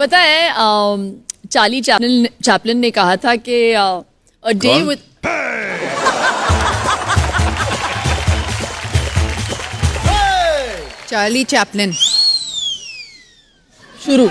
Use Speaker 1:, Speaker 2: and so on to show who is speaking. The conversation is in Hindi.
Speaker 1: पता है चार्ली चैपलिन चैपलिन ने कहा था कि a day with
Speaker 2: Charlie Chaplin.
Speaker 1: शुरू।